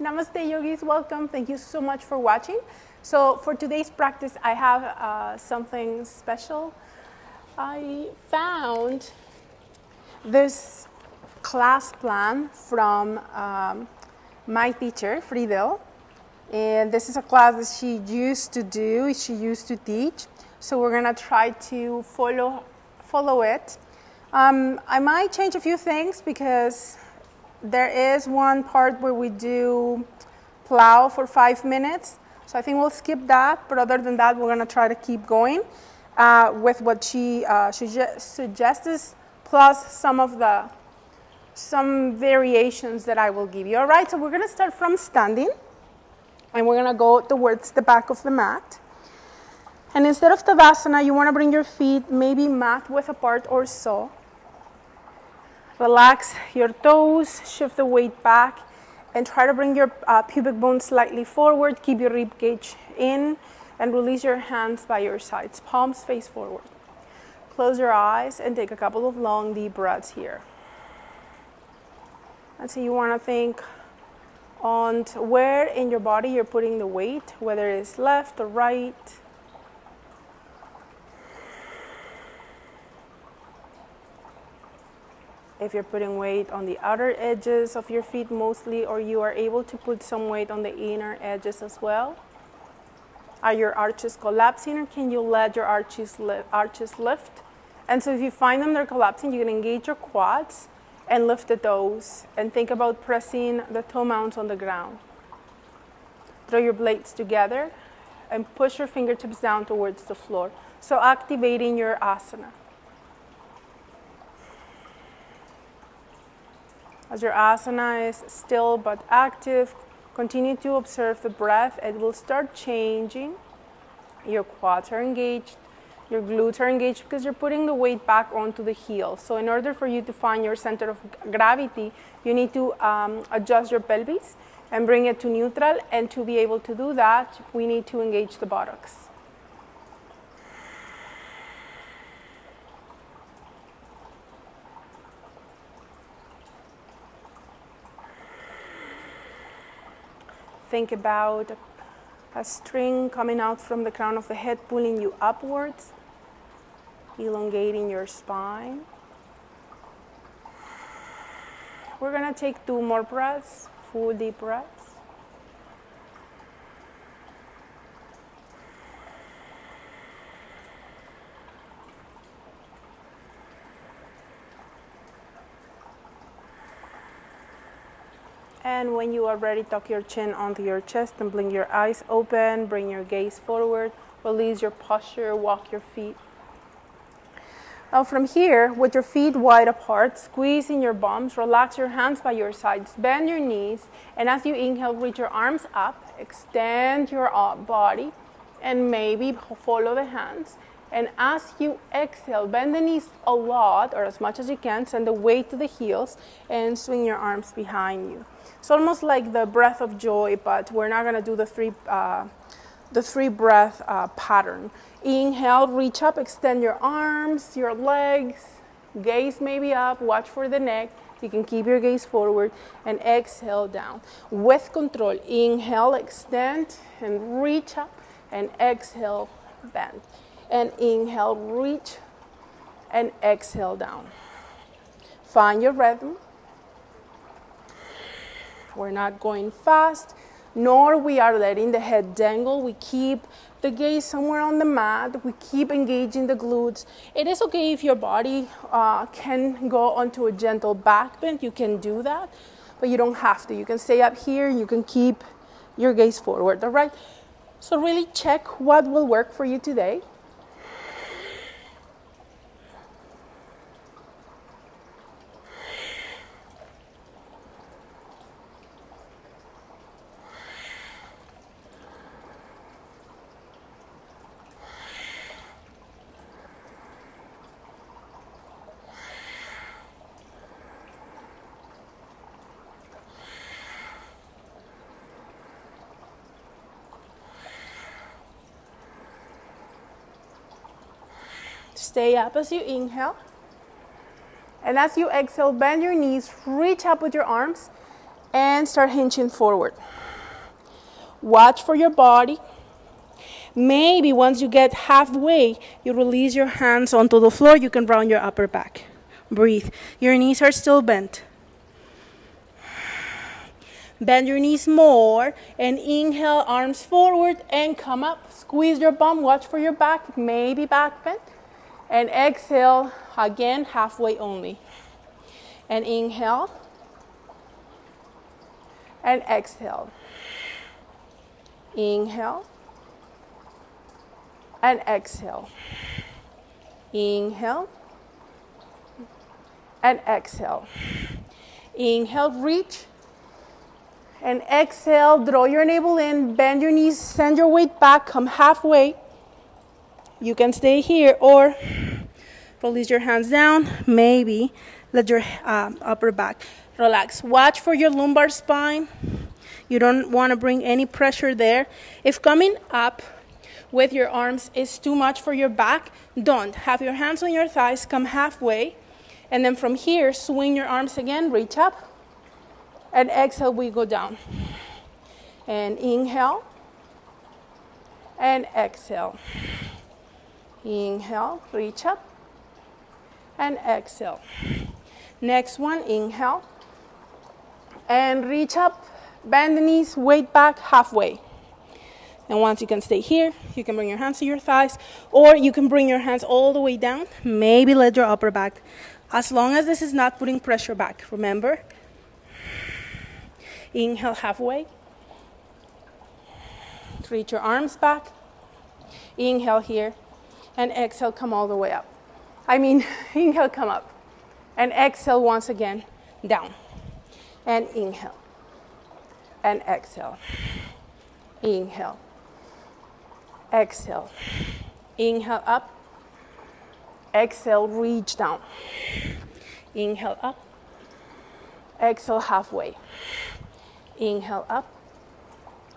Namaste, yogis. Welcome. Thank you so much for watching. So, for today's practice, I have uh, something special. I found this class plan from um, my teacher, Friedel. And this is a class that she used to do, she used to teach. So, we're going to try to follow, follow it. Um, I might change a few things because there is one part where we do plow for five minutes. So I think we'll skip that. But other than that, we're going to try to keep going uh, with what she uh, suggests, plus some of the some variations that I will give you. All right, so we're going to start from standing, and we're going to go towards the back of the mat. And instead of Tadasana, you want to bring your feet maybe mat width apart or so. Relax your toes, shift the weight back, and try to bring your uh, pubic bone slightly forward. Keep your rib cage in, and release your hands by your sides, palms face forward. Close your eyes and take a couple of long, deep breaths here. And so you want to think on where in your body you're putting the weight, whether it's left or right. If you're putting weight on the outer edges of your feet mostly, or you are able to put some weight on the inner edges as well. Are your arches collapsing, or can you let your arches, li- arches lift? And so, if you find them they're collapsing, you can engage your quads and lift the toes and think about pressing the toe mounds on the ground. Throw your blades together and push your fingertips down towards the floor. So, activating your asana. As your asana is still but active, continue to observe the breath. It will start changing. Your quads are engaged, your glutes are engaged because you're putting the weight back onto the heel. So, in order for you to find your center of gravity, you need to um, adjust your pelvis and bring it to neutral. And to be able to do that, we need to engage the buttocks. Think about a string coming out from the crown of the head, pulling you upwards, elongating your spine. We're going to take two more breaths, full deep breaths. And when you are ready, tuck your chin onto your chest and blink your eyes open. Bring your gaze forward. Release your posture. Walk your feet. Now, from here, with your feet wide apart, squeeze in your bums, relax your hands by your sides, bend your knees, and as you inhale, reach your arms up, extend your uh, body, and maybe follow the hands. And as you exhale, bend the knees a lot or as much as you can, send the weight to the heels, and swing your arms behind you. It's almost like the breath of joy, but we're not gonna do the three, uh, the three breath uh, pattern. Inhale, reach up, extend your arms, your legs, gaze maybe up, watch for the neck. You can keep your gaze forward and exhale down. With control, inhale, extend and reach up, and exhale, bend and inhale, reach, and exhale down. Find your rhythm. We're not going fast, nor we are letting the head dangle. We keep the gaze somewhere on the mat. We keep engaging the glutes. It is okay if your body uh, can go onto a gentle back bend. You can do that, but you don't have to. You can stay up here. You can keep your gaze forward. All right. So really check what will work for you today. Stay up as you inhale. And as you exhale, bend your knees, reach up with your arms, and start hinging forward. Watch for your body. Maybe once you get halfway, you release your hands onto the floor, you can round your upper back. Breathe. Your knees are still bent. Bend your knees more and inhale, arms forward and come up. Squeeze your bum, watch for your back, maybe back bend. And exhale again, halfway only. And inhale and exhale. Inhale and exhale. Inhale and exhale. Inhale, reach. And exhale, draw your navel in, bend your knees, send your weight back, come halfway. You can stay here or release your hands down. Maybe let your uh, upper back relax. Watch for your lumbar spine. You don't want to bring any pressure there. If coming up with your arms is too much for your back, don't. Have your hands on your thighs, come halfway, and then from here, swing your arms again, reach up, and exhale, we go down. And inhale, and exhale. Inhale, reach up, and exhale. Next one, inhale, and reach up, bend the knees, weight back halfway. And once you can stay here, you can bring your hands to your thighs, or you can bring your hands all the way down. Maybe let your upper back, as long as this is not putting pressure back. Remember, inhale halfway, reach your arms back, inhale here, and exhale, come all the way up. I mean, inhale, come up, and exhale once again, down and inhale and exhale. Inhale. Exhale. Inhale up. Exhale, reach down. Inhale up. Exhale halfway. Inhale up.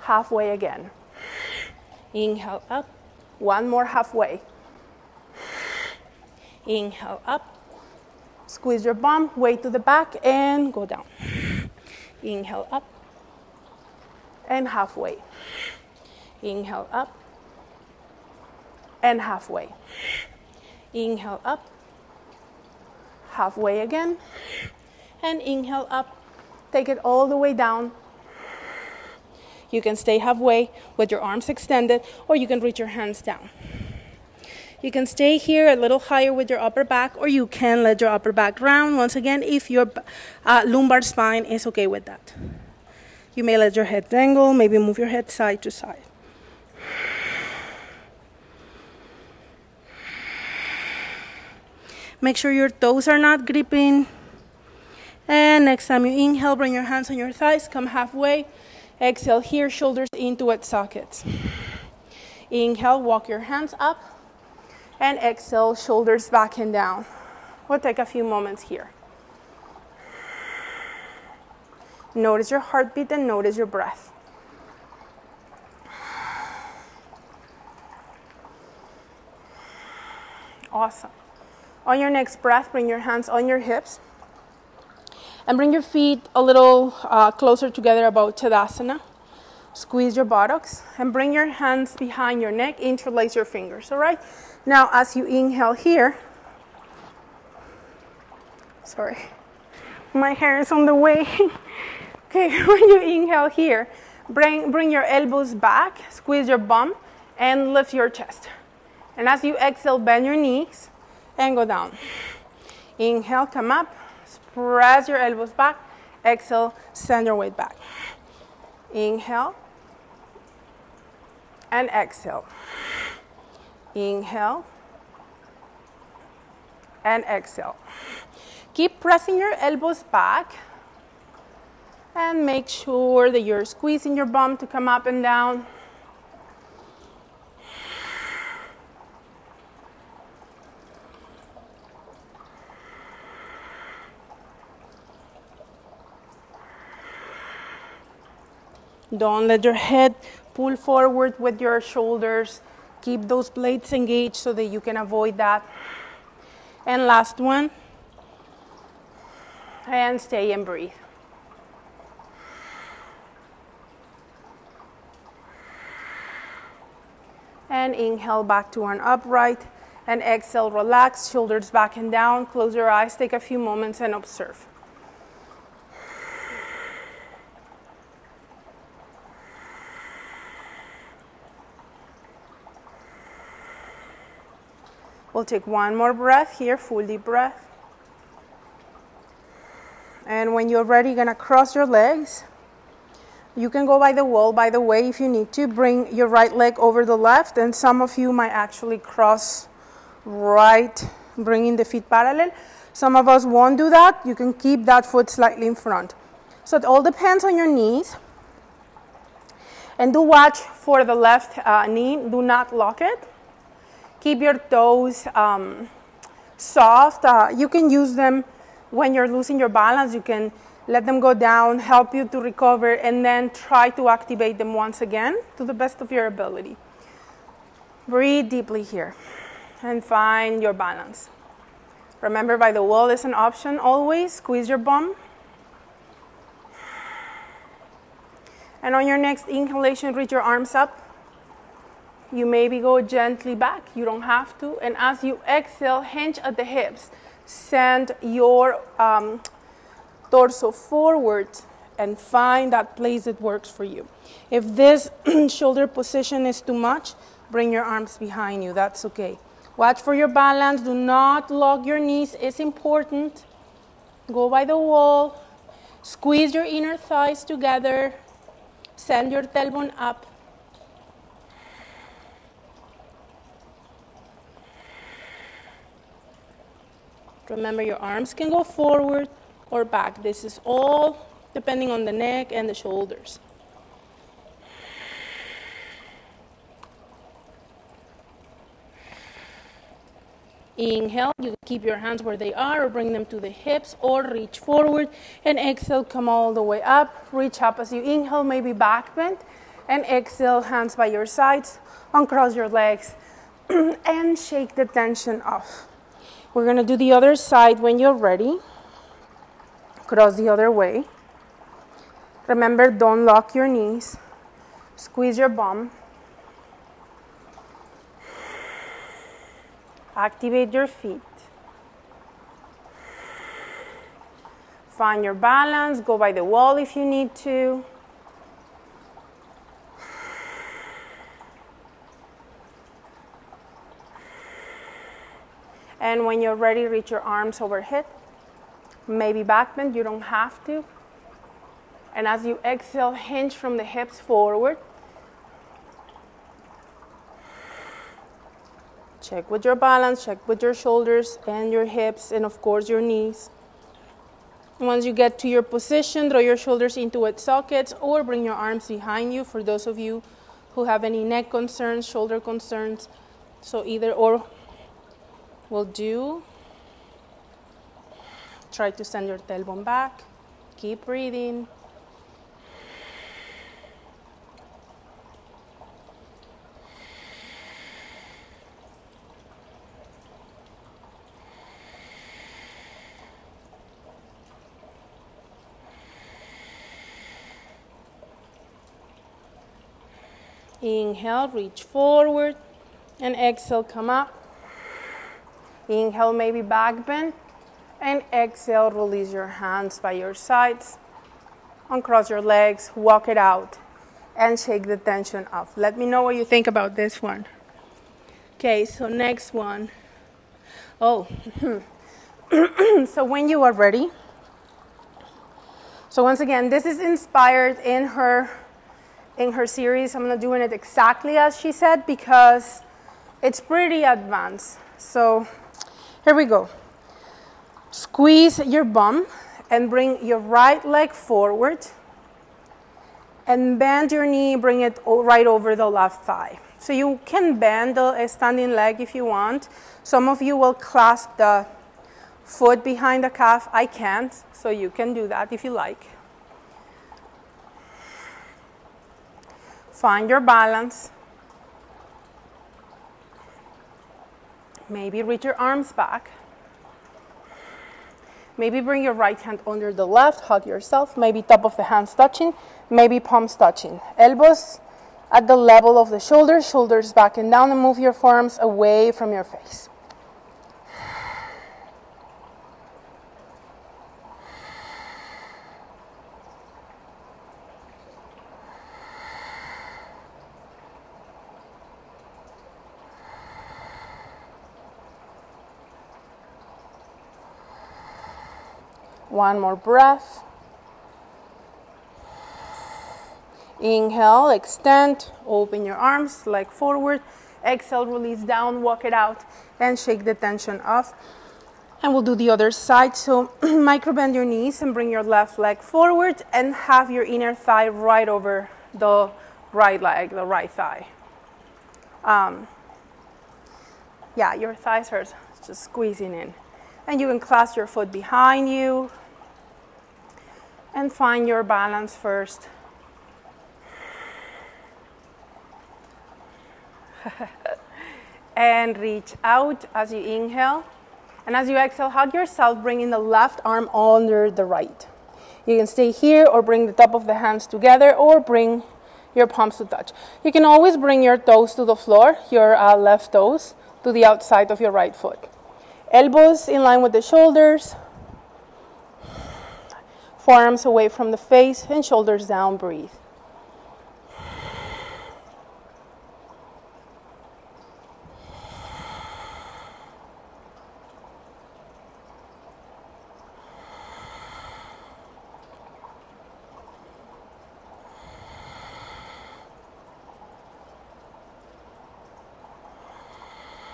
Halfway again. Inhale up. One more halfway. Inhale up. Squeeze your bum, weight to the back, and go down. Inhale up and halfway. Inhale up and halfway. Inhale up, halfway again, and inhale up. Take it all the way down. You can stay halfway with your arms extended, or you can reach your hands down. You can stay here a little higher with your upper back, or you can let your upper back round once again if your uh, lumbar spine is okay with that. You may let your head dangle, maybe move your head side to side. Make sure your toes are not gripping. And next time you inhale, bring your hands on your thighs, come halfway. Exhale here, shoulders into wet sockets. Inhale, walk your hands up and exhale, shoulders back and down. We'll take a few moments here. Notice your heartbeat and notice your breath. Awesome. On your next breath, bring your hands on your hips and bring your feet a little uh, closer together about Tadasana. Squeeze your buttocks and bring your hands behind your neck, interlace your fingers, all right? Now, as you inhale here, sorry, my hair is on the way. okay, when you inhale here, bring, bring your elbows back, squeeze your bum, and lift your chest. And as you exhale, bend your knees and go down. Inhale, come up, press your elbows back. Exhale, send your weight back. Inhale and exhale. Inhale and exhale. Keep pressing your elbows back and make sure that you're squeezing your bum to come up and down. Don't let your head pull forward with your shoulders Keep those blades engaged so that you can avoid that. And last one. And stay and breathe. And inhale back to an upright. And exhale, relax, shoulders back and down. Close your eyes, take a few moments and observe. We'll take one more breath here, full deep breath. And when you're ready, you're gonna cross your legs. You can go by the wall, by the way, if you need to. Bring your right leg over the left, and some of you might actually cross right, bringing the feet parallel. Some of us won't do that. You can keep that foot slightly in front. So it all depends on your knees. And do watch for the left uh, knee. Do not lock it. Keep your toes um, soft. Uh, you can use them when you're losing your balance. You can let them go down, help you to recover, and then try to activate them once again to the best of your ability. Breathe deeply here and find your balance. Remember, by the wall is an option always. Squeeze your bum. And on your next inhalation, reach your arms up. You maybe go gently back. You don't have to. And as you exhale, hinge at the hips. Send your um, torso forward and find that place that works for you. If this shoulder position is too much, bring your arms behind you. That's okay. Watch for your balance. Do not lock your knees. It's important. Go by the wall. Squeeze your inner thighs together. Send your tailbone up. Remember, your arms can go forward or back. This is all depending on the neck and the shoulders. Inhale, you keep your hands where they are or bring them to the hips or reach forward. And exhale, come all the way up. Reach up as you inhale, maybe back bend. And exhale, hands by your sides. Uncross your legs and shake the tension off. We're gonna do the other side when you're ready cross the other way. Remember, don't lock your knees. Squeeze your bum. Activate your feet. Find your balance. Go by the wall if you need to. And when you're ready, reach your arms overhead maybe back bend, you don't have to. And as you exhale, hinge from the hips forward. Check with your balance, check with your shoulders and your hips, and of course your knees. Once you get to your position, draw your shoulders into its sockets or bring your arms behind you for those of you who have any neck concerns, shoulder concerns. So either or will do. Try to send your tailbone back. Keep breathing. Inhale, reach forward, and exhale, come up. Inhale, maybe back bend. And exhale, release your hands by your sides. Uncross your legs, walk it out, and shake the tension off. Let me know what you think about this one. Okay, so next one. Oh, so when you are ready. So once again, this is inspired in her in her series. I'm not doing it exactly as she said because it's pretty advanced. So here we go. Squeeze your bum and bring your right leg forward and bend your knee, bring it right over the left thigh. So you can bend a standing leg if you want. Some of you will clasp the foot behind the calf. I can't, so you can do that if you like. Find your balance. Maybe reach your arms back. Maybe bring your right hand under the left, hug yourself, maybe top of the hands touching, maybe palms touching. Elbows at the level of the shoulders, shoulders back and down, and move your forearms away from your face. One more breath. Inhale, extend, open your arms, leg forward. Exhale, release down, walk it out, and shake the tension off. And we'll do the other side. So, micro bend your knees and bring your left leg forward and have your inner thigh right over the right leg, the right thigh. Um, yeah, your thighs are just squeezing in. And you can clasp your foot behind you, and find your balance first. and reach out as you inhale. And as you exhale, hug yourself, bringing the left arm under the right. You can stay here or bring the top of the hands together or bring your palms to touch. You can always bring your toes to the floor, your uh, left toes to the outside of your right foot. Elbows in line with the shoulders, Forearms away from the face and shoulders down, breathe.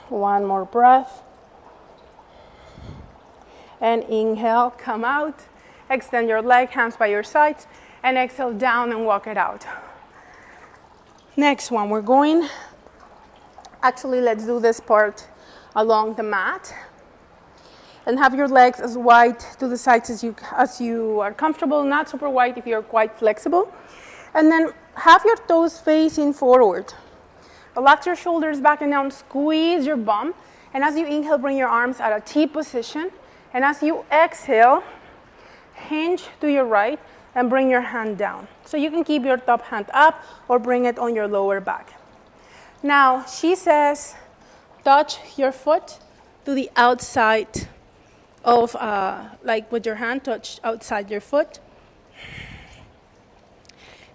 One more breath. And inhale, come out. Extend your leg, hands by your sides, and exhale down and walk it out. Next one, we're going. Actually, let's do this part along the mat. And have your legs as wide to the sides as you, as you are comfortable, not super wide if you're quite flexible. And then have your toes facing forward. Relax your shoulders back and down, squeeze your bum. And as you inhale, bring your arms at a T position. And as you exhale, hinge to your right and bring your hand down. So you can keep your top hand up or bring it on your lower back. Now, she says, touch your foot to the outside of, uh, like with your hand, touch outside your foot.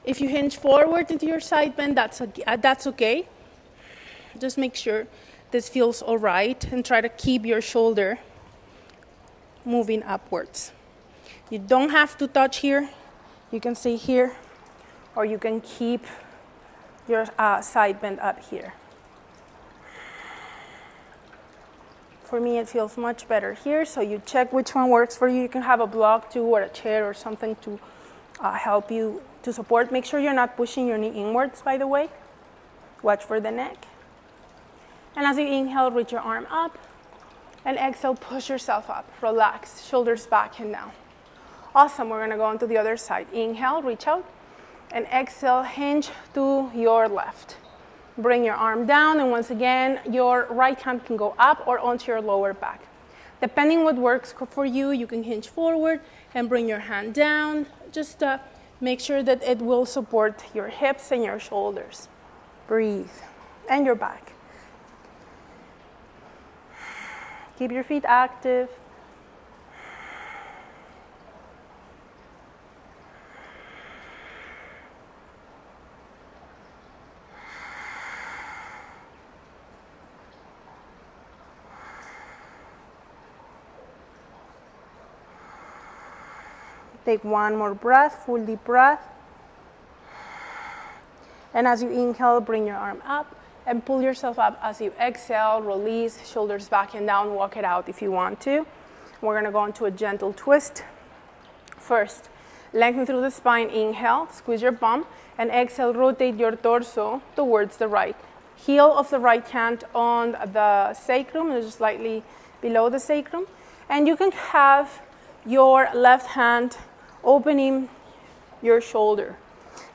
If you hinge forward into your side bend, that's, uh, that's okay. Just make sure this feels all right and try to keep your shoulder moving upwards. You don't have to touch here. You can stay here, or you can keep your uh, side bend up here. For me, it feels much better here, so you check which one works for you. You can have a block too, or a chair, or something to uh, help you to support. Make sure you're not pushing your knee inwards, by the way. Watch for the neck. And as you inhale, reach your arm up. And exhale, push yourself up. Relax, shoulders back and down. Awesome, we're gonna go on to the other side. Inhale, reach out, and exhale, hinge to your left. Bring your arm down, and once again, your right hand can go up or onto your lower back. Depending what works for you, you can hinge forward and bring your hand down. Just uh, make sure that it will support your hips and your shoulders. Breathe, and your back. Keep your feet active. Take one more breath, full deep breath. And as you inhale, bring your arm up and pull yourself up as you exhale, release, shoulders back and down, walk it out if you want to. We're gonna go into a gentle twist. First, lengthen through the spine, inhale, squeeze your bum, and exhale, rotate your torso towards the right. Heel of the right hand on the sacrum, just slightly below the sacrum. And you can have your left hand opening your shoulder.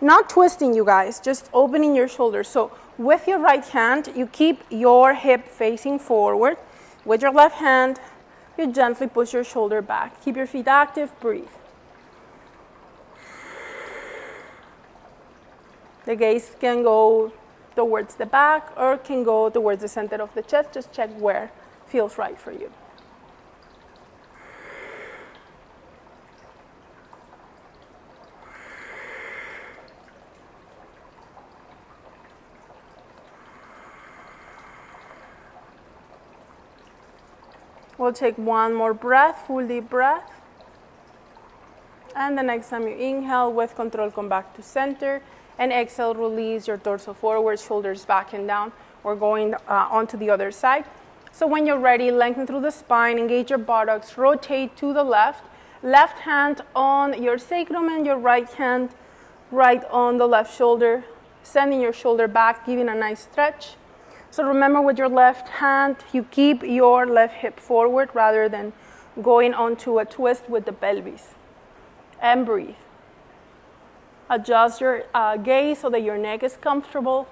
Not twisting, you guys, just opening your shoulder. So, with your right hand, you keep your hip facing forward. With your left hand, you gently push your shoulder back. Keep your feet active, breathe. The gaze can go towards the back or can go towards the center of the chest. Just check where feels right for you. We'll take one more breath, full deep breath. And the next time you inhale with control, come back to center. And exhale, release your torso forward, shoulders back and down. We're going uh, onto the other side. So when you're ready, lengthen through the spine, engage your buttocks, rotate to the left. Left hand on your sacrum and your right hand right on the left shoulder. Sending your shoulder back, giving a nice stretch. So remember with your left hand, you keep your left hip forward rather than going onto a twist with the pelvis. And breathe. Adjust your uh, gaze so that your neck is comfortable.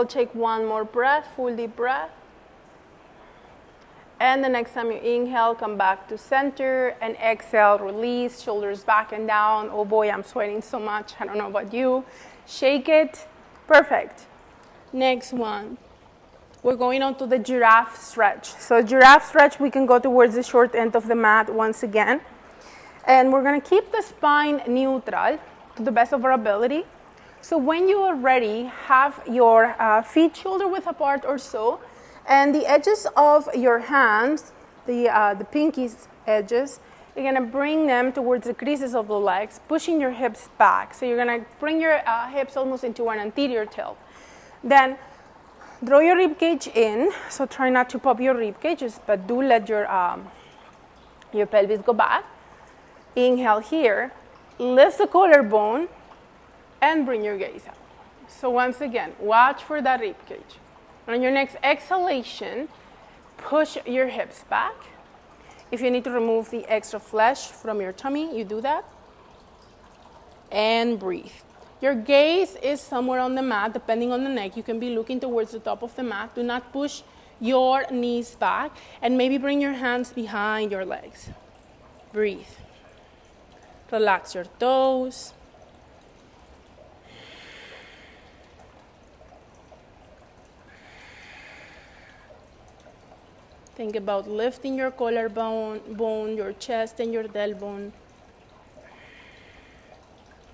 We'll take one more breath, full deep breath. And the next time you inhale, come back to center and exhale, release, shoulders back and down. Oh boy, I'm sweating so much. I don't know about you. Shake it. Perfect. Next one. We're going on to the giraffe stretch. So, giraffe stretch, we can go towards the short end of the mat once again. And we're going to keep the spine neutral to the best of our ability. So when you are ready, have your uh, feet shoulder width apart or so, and the edges of your hands, the, uh, the pinkies edges, you're gonna bring them towards the creases of the legs, pushing your hips back. So you're gonna bring your uh, hips almost into an anterior tilt. Then draw your rib cage in. So try not to pop your rib cages, but do let your um, your pelvis go back. Inhale here. Lift the collarbone and bring your gaze out. So once again, watch for that rib cage. On your next exhalation, push your hips back. If you need to remove the extra flesh from your tummy, you do that. And breathe. Your gaze is somewhere on the mat, depending on the neck. You can be looking towards the top of the mat. Do not push your knees back, and maybe bring your hands behind your legs. Breathe. Relax your toes. Think about lifting your collarbone, bone, your chest, and your tailbone.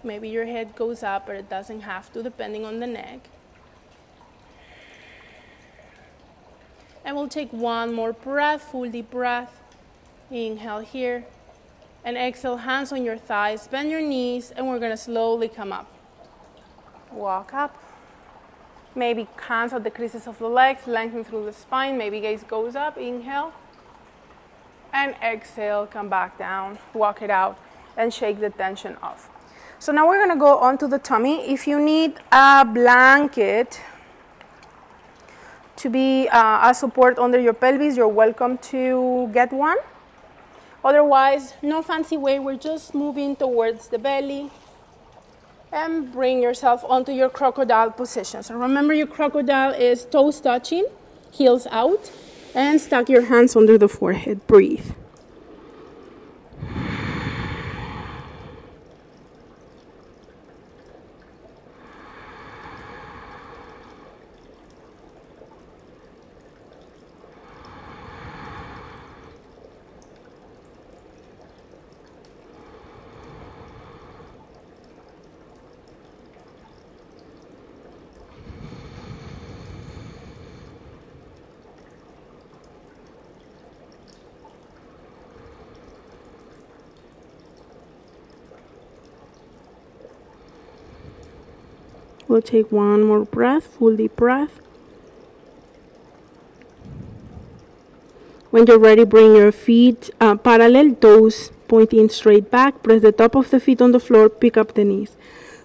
Maybe your head goes up, but it doesn't have to, depending on the neck. And we'll take one more breath, full deep breath. Inhale here. And exhale, hands on your thighs, bend your knees, and we're gonna slowly come up. Walk up. Maybe at the creases of the legs, lengthen through the spine. Maybe gaze goes up. Inhale. And exhale, come back down. Walk it out and shake the tension off. So now we're to go onto the tummy. If you need a blanket to be uh, a support under your pelvis, you're welcome to get one. Otherwise, no fancy way. We're just moving towards the belly, and bring yourself onto your crocodile position. So remember your crocodile is toes touching, heels out, and stack your hands under the forehead. Breathe. Take one more breath, full deep breath. When you're ready, bring your feet uh, parallel, toes pointing straight back. Press the top of the feet on the floor, pick up the knees.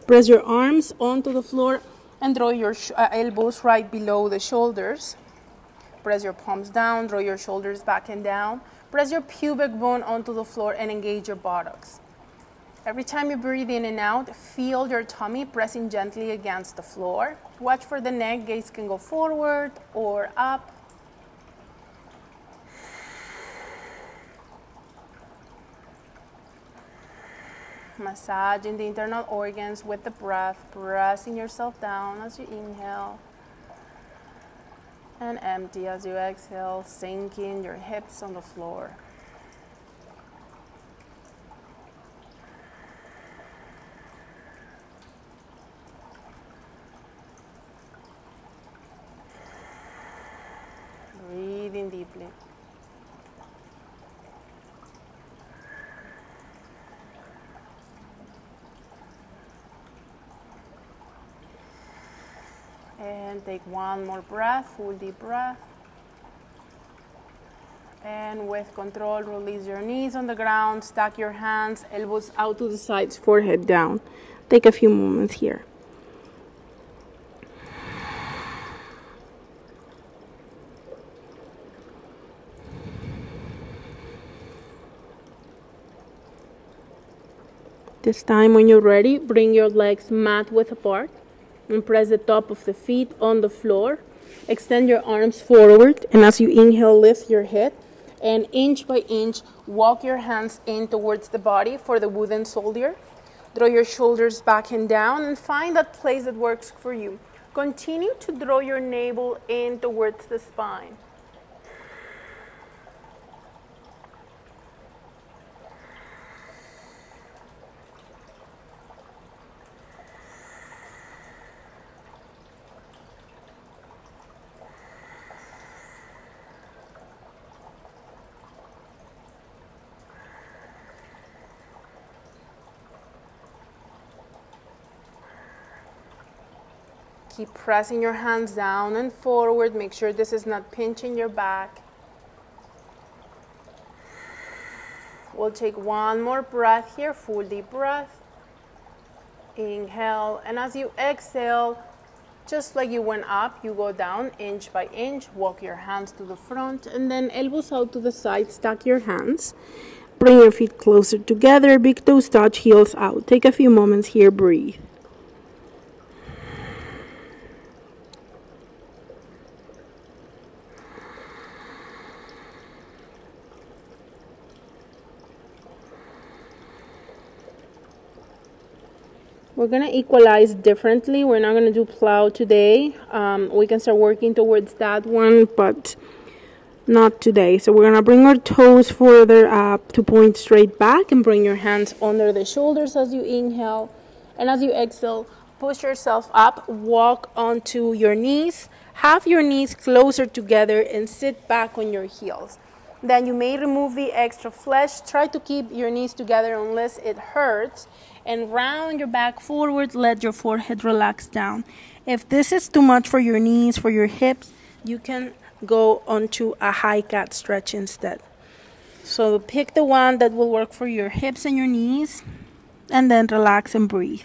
Press your arms onto the floor and draw your uh, elbows right below the shoulders. Press your palms down, draw your shoulders back and down. Press your pubic bone onto the floor and engage your buttocks. Every time you breathe in and out, feel your tummy pressing gently against the floor. Watch for the neck, gaze can go forward or up. Massaging the internal organs with the breath, pressing yourself down as you inhale and empty as you exhale, sinking your hips on the floor. Breathing deeply. And take one more breath, full deep breath. And with control, release your knees on the ground, stack your hands, elbows out to the sides, forehead down. Take a few moments here. This time, when you're ready, bring your legs mat width apart and press the top of the feet on the floor. Extend your arms forward, and as you inhale, lift your head. And inch by inch, walk your hands in towards the body for the wooden soldier. Draw your shoulders back and down, and find that place that works for you. Continue to draw your navel in towards the spine. Keep pressing your hands down and forward. Make sure this is not pinching your back. We'll take one more breath here, full deep breath. Inhale, and as you exhale, just like you went up, you go down inch by inch. Walk your hands to the front and then elbows out to the side. Stack your hands. Bring your feet closer together. Big toes touch, heels out. Take a few moments here, breathe. Going to equalize differently. We're not going to do plow today. Um, we can start working towards that one, but not today. So we're going to bring our toes further up to point straight back and bring your hands under the shoulders as you inhale. And as you exhale, push yourself up, walk onto your knees, have your knees closer together, and sit back on your heels. Then you may remove the extra flesh. Try to keep your knees together unless it hurts and round your back forward. Let your forehead relax down. If this is too much for your knees, for your hips, you can go onto a high cat stretch instead. So pick the one that will work for your hips and your knees, and then relax and breathe.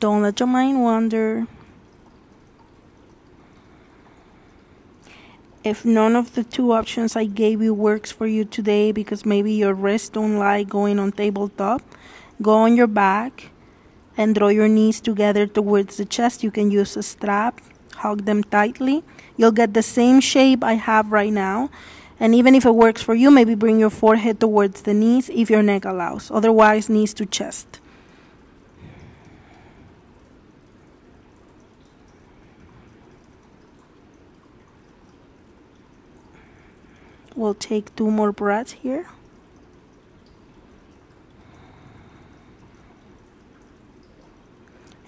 Don't let your mind wander. if none of the two options I gave you works for you today because maybe your wrists don't like going on tabletop, go on your back and draw your knees together towards the chest. You can use a strap, hug them tightly. You'll get the same shape I have right now. And even if it works for you, maybe bring your forehead towards the knees if your neck allows. Otherwise, knees to chest. We'll take two more breaths here.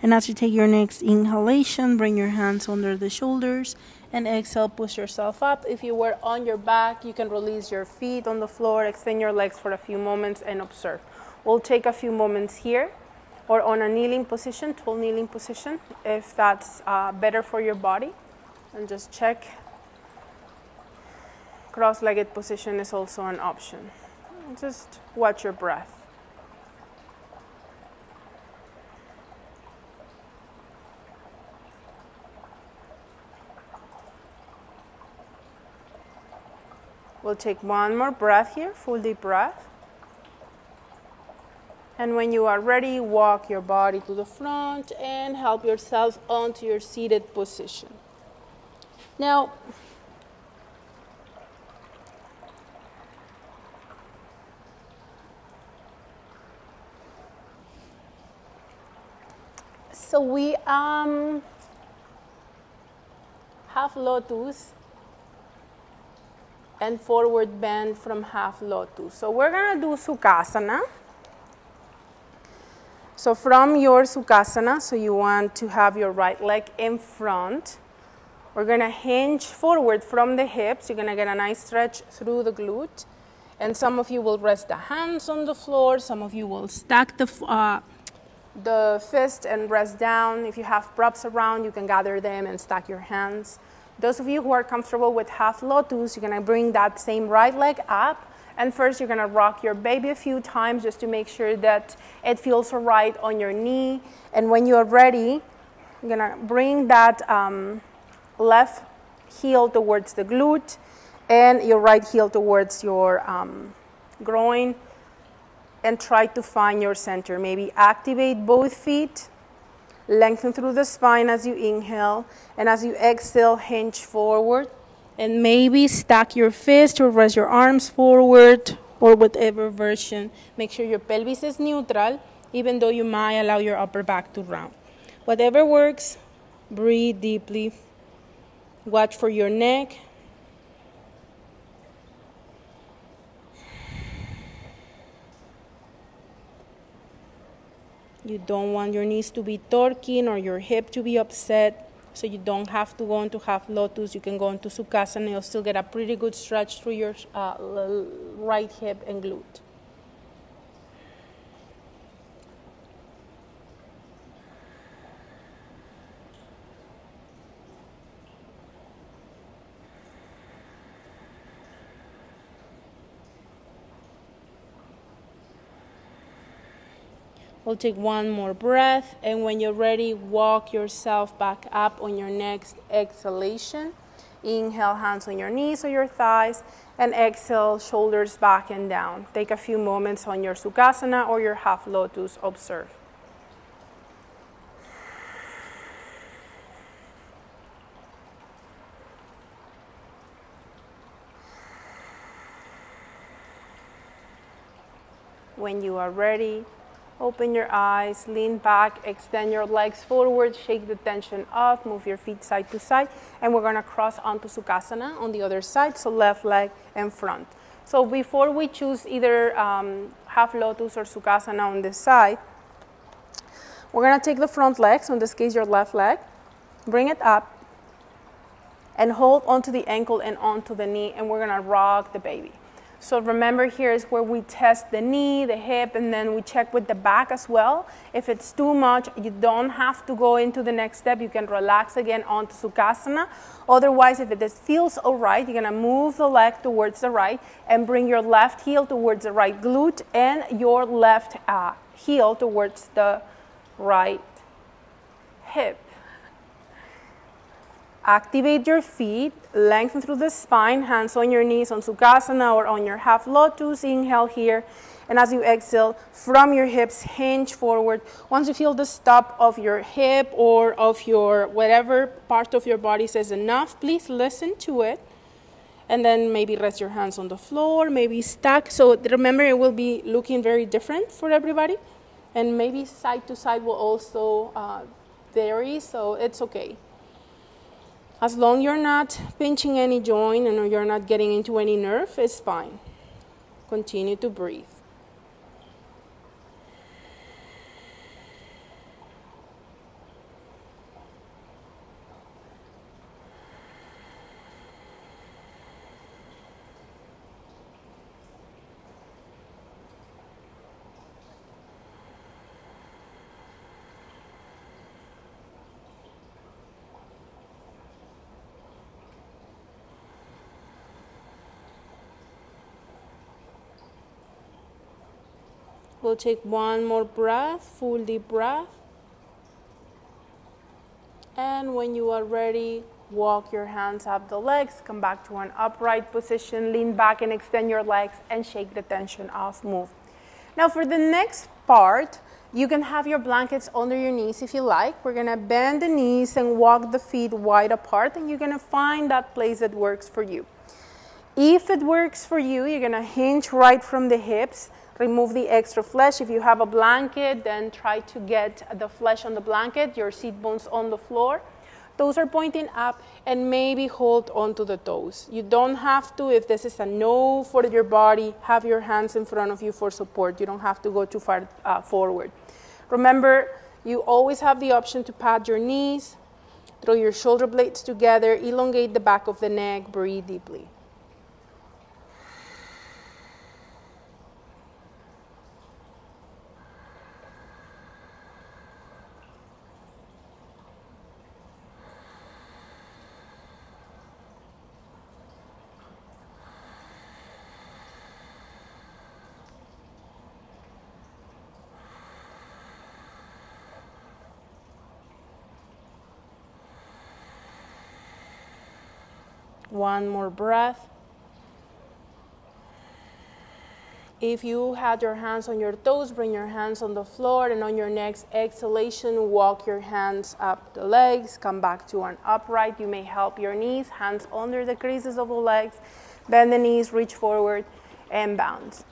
And as you take your next inhalation, bring your hands under the shoulders and exhale, push yourself up. If you were on your back, you can release your feet on the floor, extend your legs for a few moments and observe. We'll take a few moments here or on a kneeling position, tall kneeling position, if that's uh, better for your body. And just check cross-legged position is also an option. Just watch your breath. We'll take one more breath here, full deep breath. And when you are ready, walk your body to the front and help yourself onto your seated position. Now, so we um, half lotus and forward bend from half lotus. So we're gonna do Sukhasana. So from your Sukhasana, so you want to have your right leg in front. We're gonna hinge forward from the hips. You're gonna get a nice stretch through the glute. And some of you will rest the hands on the floor. Some of you will stack the, uh, the fist and rest down. If you have props around, you can gather them and stack your hands. Those of you who are comfortable with half lotus, you're gonna bring that same right leg up. And first, you're gonna rock your baby a few times just to make sure that it feels all right on your knee. And when you're ready, you're gonna bring that um, left heel towards the glute and your right heel towards your um, groin and try to find your center. Maybe activate both feet Lengthen through the spine as you inhale, and as you exhale, hinge forward. And maybe stack your fist or rest your arms forward or whatever version. Make sure your pelvis is neutral, even though you might allow your upper back to round. Whatever works, breathe deeply. Watch for your neck You don't want your knees to be torquing or your hip to be upset. So you don't have to go into half lotus. You can go into sukhasana. You'll still get a pretty good stretch through your uh, right hip and glute. We'll take one more breath, and when you're ready, walk yourself back up on your next exhalation. Inhale, hands on your knees or your thighs, and exhale, shoulders back and down. Take a few moments on your Sukhasana or your half lotus. Observe. When you are ready, Open your eyes, lean back, extend your legs forward, shake the tension off, move your feet side to side, and we're gonna cross onto Sukhasana on the other side, so left leg and front. So before we choose either um, half lotus or Sukhasana on this side, we're gonna take the front leg, so in this case your left leg, bring it up, and hold onto the ankle and onto the knee, and we're gonna rock the baby. So remember here is where we test the knee, the hip, and then we check with the back as well. If it's too much, you don't have to go into the next step. You can relax again onto Sukhasana. Otherwise, if it feels all right, you're gonna move the leg towards the right and bring your left heel towards the right glute and your left uh, heel towards the right hip. Activate your feet, lengthen through the spine, hands on your knees on Sukhasana or on your half lotus. Inhale here. And as you exhale, from your hips, hinge forward. Once you feel the stop of your hip or of your whatever part of your body says enough, please listen to it. And then maybe rest your hands on the floor, maybe stack. So remember, it will be looking very different for everybody. And maybe side to side will also uh, vary, so it's okay. As long you're not pinching any joint and you're not getting into any nerve, it's fine. Continue to breathe. We'll take one more breath, full deep breath. And when you are ready, walk your hands up the legs, come back to an upright position, lean back and extend your legs and shake the tension off, move. Now for the next part, you can have your blankets under your knees if you like. We're gonna bend the knees and walk the feet wide apart and you're gonna find that place that works for you. If it works for you, you're gonna hinge right from the hips, remove the extra flesh. If you have a blanket, then try to get the flesh on the blanket, your seat bones on the floor. Toes are pointing up and maybe hold onto the toes. You don't have to, if this is a no for your body, have your hands in front of you for support. You don't have to go too far uh, forward. Remember, you always have the option to pad your knees, throw your shoulder blades together, elongate the back of the neck, breathe deeply. One more breath. If you had your hands on your toes, bring your hands on the floor, and on your next exhalation, walk your hands up the legs, come back to an upright. You may help your knees, hands under the creases of the legs, bend the knees, reach forward, and bounce.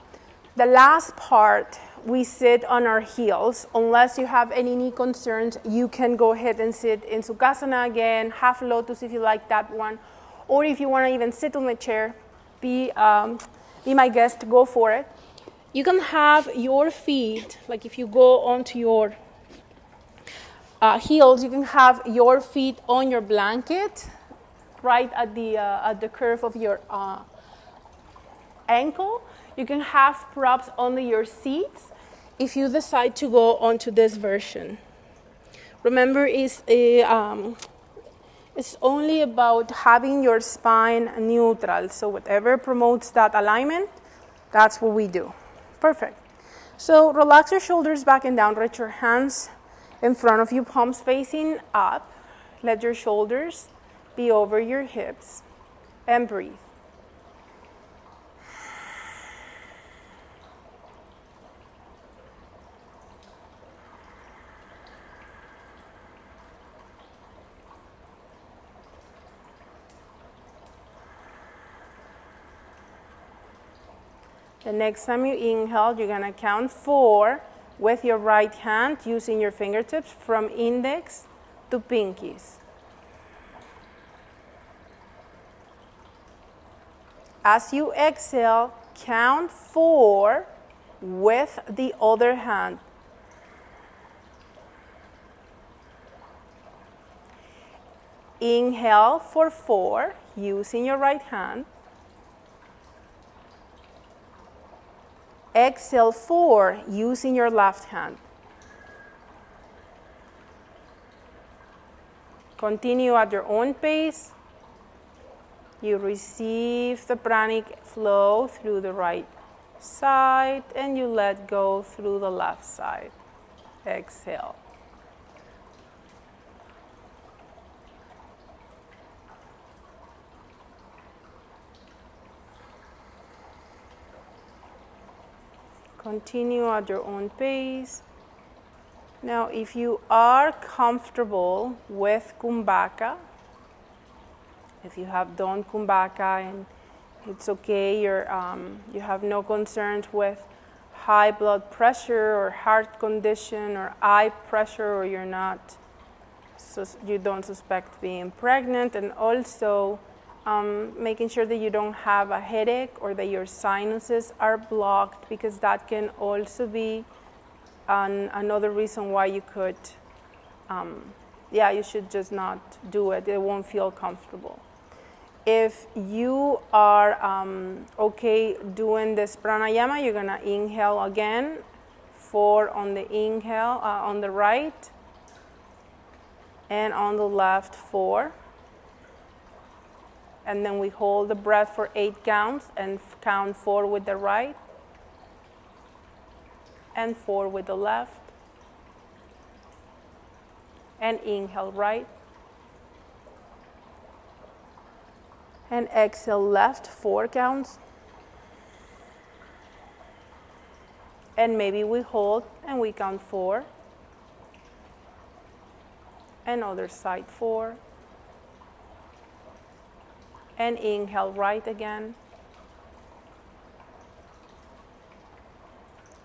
The last part, we sit on our heels. Unless you have any knee concerns, you can go ahead and sit in Sukhasana again, half lotus if you like that one or if you want to even sit on the chair, be, um, be my guest, go for it. You can have your feet, like if you go onto your uh, heels, you can have your feet on your blanket, right at the, uh, at the curve of your uh, ankle. You can have props under your seats if you decide to go onto this version. Remember, is a um, it's only about having your spine neutral. So whatever promotes that alignment, that's what we do. Perfect. So relax your shoulders back and down. Reach your hands in front of you, palms facing up. Let your shoulders be over your hips and breathe. The next time you inhale, you're going to count four with your right hand using your fingertips from index to pinkies. As you exhale, count four with the other hand. Inhale for four using your right hand. Exhale four using your left hand. Continue at your own pace. You receive the pranic flow through the right side and you let go through the left side. Exhale. Continue at your own pace. Now, if you are comfortable with Kumbhaka, if you have done Kumbhaka and it's okay, you're, um, you have no concerns with high blood pressure or heart condition or eye pressure, or you're not, you don't suspect being pregnant, and also um, making sure that you don't have a headache or that your sinuses are blocked because that can also be an, another reason why you could, um, yeah, you should just not do it. It won't feel comfortable. If you are um, okay doing this pranayama, you're gonna inhale again, four on the inhale, uh, on the right, and on the left, four and then we hold the breath for eight counts and count four with the right and four with the left and inhale right And exhale left, four counts. And maybe we hold and we count four. And other side, four. And inhale right again.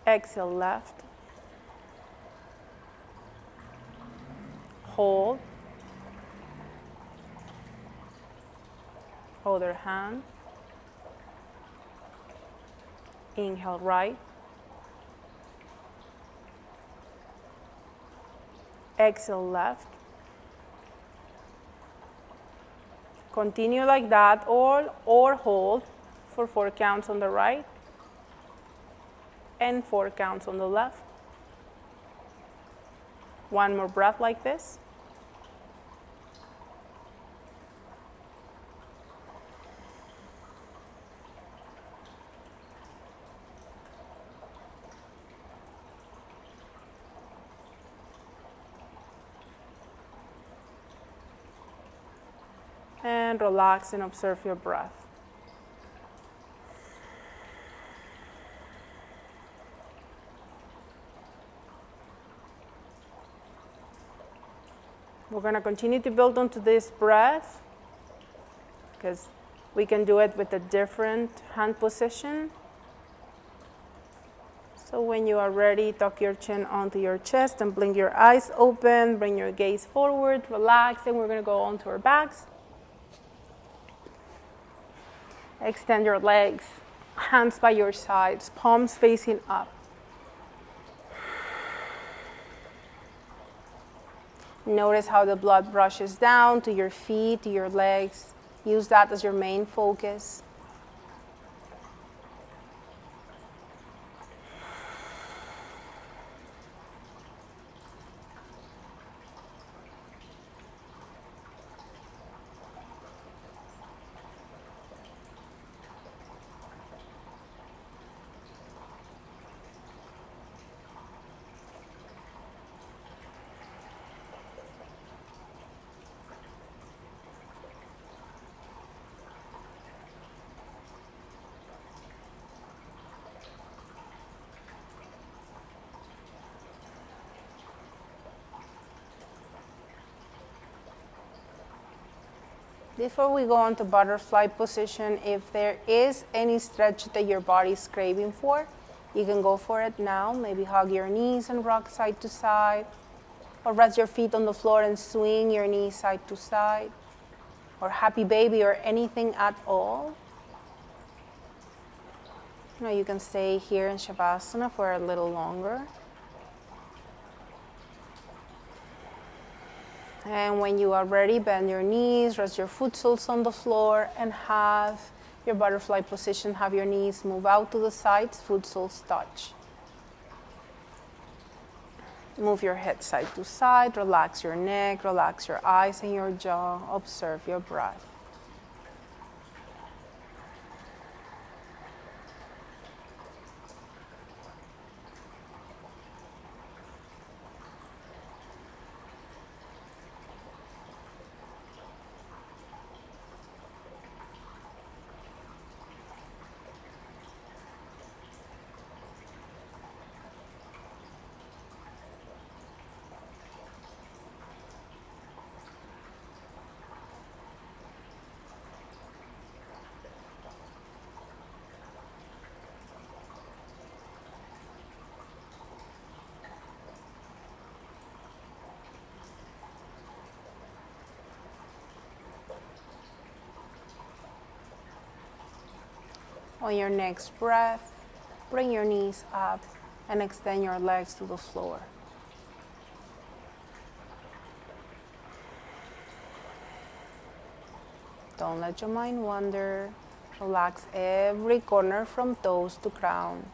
Exhale left. Hold. Other hand. Inhale right. Exhale left. Continue like that or, or hold for four counts on the right and four counts on the left. One more breath like this. And relax and observe your breath. We're going to continue to build onto this breath because we can do it with a different hand position. So when you are ready, tuck your chin onto your chest and blink your eyes open, bring your gaze forward, relax, and we're going to go onto our backs. Extend your legs, hands by your sides, palms facing up. Notice how the blood rushes down to your feet, to your legs. Use that as your main focus. Before we go on to butterfly position, if there is any stretch that your body is craving for, you can go for it now. Maybe hug your knees and rock side to side, or rest your feet on the floor and swing your knees side to side, or happy baby, or anything at all. Know, you can stay here in Shavasana for a little longer. And when you are ready, bend your knees, rest your foot soles on the floor, and have your butterfly position. Have your knees move out to the sides, foot soles touch. Move your head side to side, relax your neck, relax your eyes and your jaw, observe your breath. On your next breath, bring your knees up and extend your legs to the floor. Don't let your mind wander. Relax every corner from toes to crown.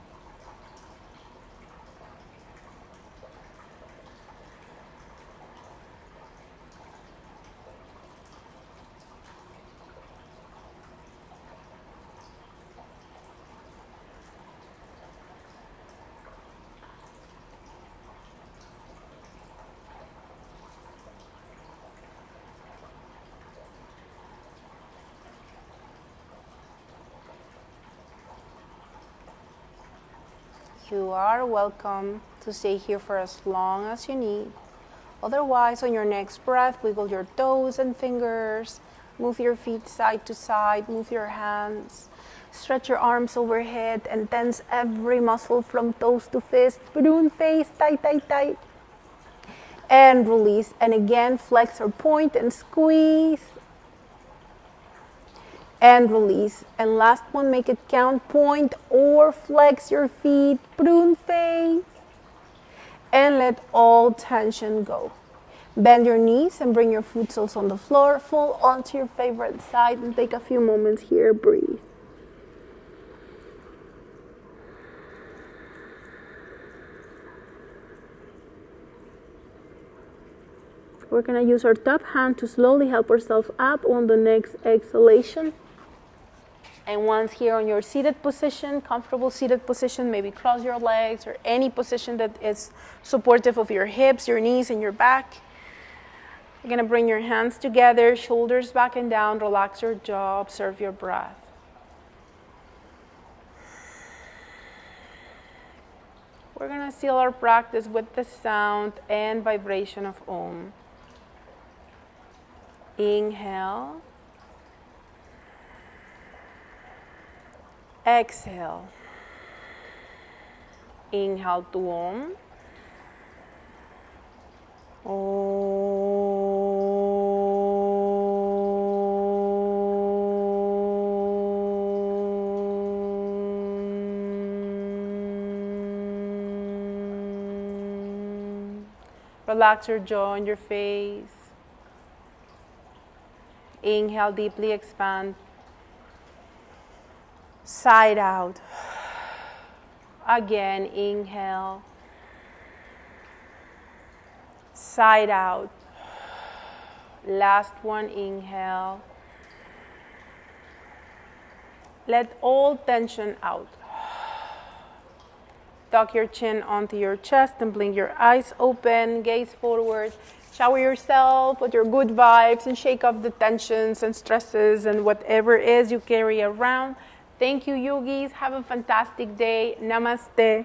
You are welcome to stay here for as long as you need. Otherwise, on your next breath, wiggle your toes and fingers, move your feet side to side, move your hands, stretch your arms overhead, and tense every muscle from toes to fist. Balloon face, tight, tight, tight. And release. And again, flex or point and squeeze. And release. And last one, make it count. Point or flex your feet. prune face and let all tension go. Bend your knees and bring your foot soles on the floor, fall onto your favorite side, and take a few moments here. Breathe. We're gonna use our top hand to slowly help ourselves up on the next exhalation. And once here on your seated position, comfortable seated position, maybe cross your legs or any position that is supportive of your hips, your knees, and your back. You're gonna bring your hands together, shoulders back and down, relax your jaw, observe your breath. We're gonna seal our practice with the sound and vibration of Om. Inhale. Exhale. Inhale to Om. Relax your jaw and your face. Inhale, deeply expand side out. Again, inhale, side out. Last one, inhale. Let all tension out. Tuck your chin onto your chest and blink your eyes open, gaze forward. Shower yourself with your good vibes and shake off the tensions and stresses and whatever is you carry around. Thank you, yogis. Have a fantastic day. Namaste.